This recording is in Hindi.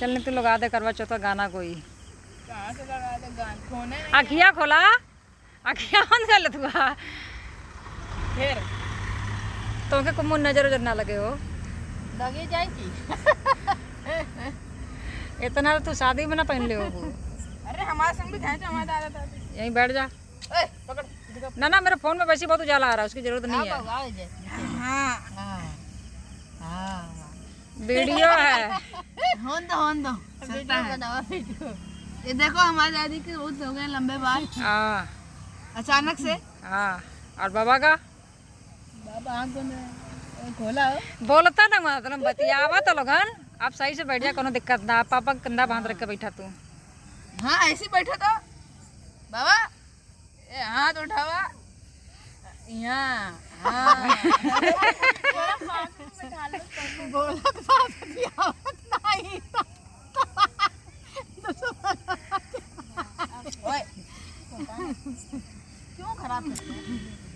चलने तू लगा दे करवा चौथा गाना कोई। कहाँ से लगा दे गान? अखिया खोला। अखिया बंद कर तू फिर? तो के कुछ नज़र उजर ना लगे हो। लगे जाएगी इतना तो तू शादी में ना पहन ले हो। अरे हमारे संग भी थे हमारे दादा दादी। यहीं बैठ जा। ए, पकड़। ना ना मेरे फ़ोन में वैसे बहुत उजाला आ रहा है उसकी ज़रूरत नहीं है। हाँ। हाँ हाँ। वीडियो है। होन दो होन दो चलता है। ये देखो हमारी दादी के बहुत हो गए लंबे बाल। हाँ। अचानक से? हाँ। और बाबा का? बाबा आँख बंद है। खोला बोलता ना मतलब बतियावा तो लोगन आप सही से बैठ जा कोनो दिक्कत ना। पापा के कंधा बाँध रख के बैठा तू। हाँ ऐसे ही बैठा था। बाबा ए हाथ उठावा। यहाँ हाँ। बोला तो बात भी आवत नहीं ओए क्यों खराब करते हो?